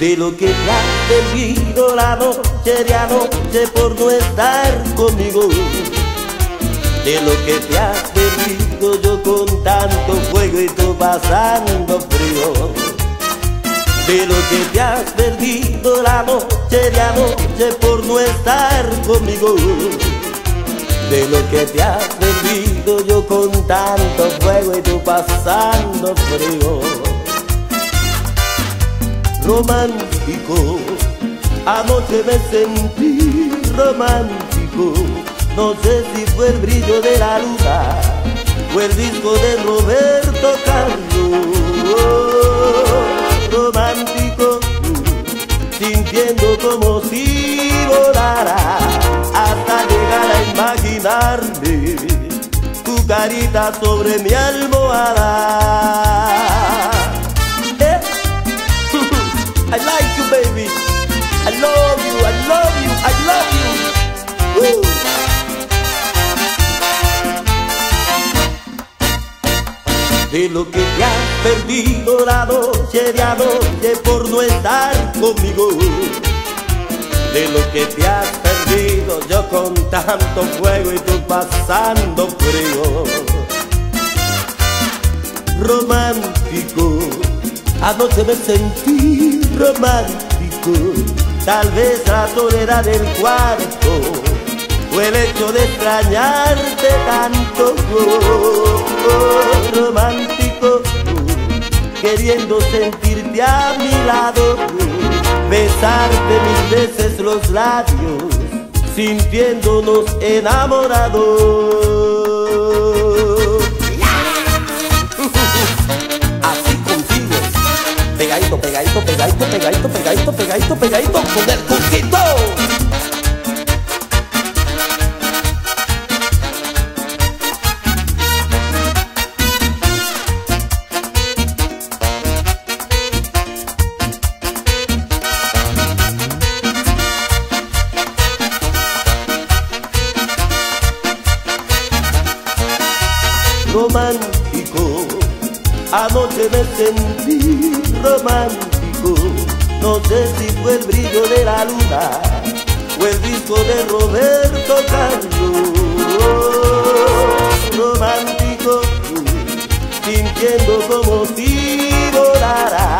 De lo que te has perdido la noche de anoche por no estar conmigo. De lo que te has perdido yo con tanto fuego y tú pasando frío. De lo que te has perdido la noche de anoche por no estar conmigo. De lo que te has perdido yo con tanto fuego y tú pasando frío. Romántico, anoche me sentí romántico. No sé si fue el brillo de la luna o el disco de Roberto Carlos. romántico, sintiendo como si volara hasta llegar a imaginarme tu carita sobre mi almohada. De lo que te has perdido la noche de anoche por no estar conmigo de lo que te has perdido yo con tanto fuego y tú pasando frío. Romántico, anoche me sentí romántico, tal vez la soledad del cuarto hecho de extrañarte tanto. Oh, oh, romántico, queriendo sentirte a mi lado besarte mil veces los labios, sintiéndonos enamorados. Así contigo, pegadito, pegadito, pegadito, pegadito, pegadito, pegadito, pegadito, con el cuquito. Romántico. Anoche me sentí romántico. No sé si fue el brillo de la luna o el disco de Roberto Carlos. Romántico, sintiendo como si volara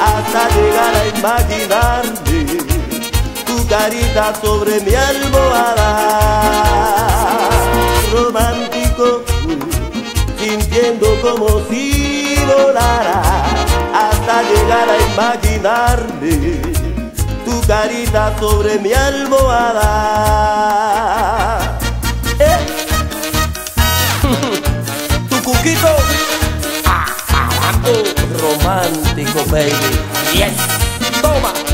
hasta llegar a imaginarme tu carita sobre mi almohada. Como si volara hasta llegar a imaginarme tu carita sobre mi almohada. ¿Eh? tu cuquito, abajo, romántico, baby. Yes, toma.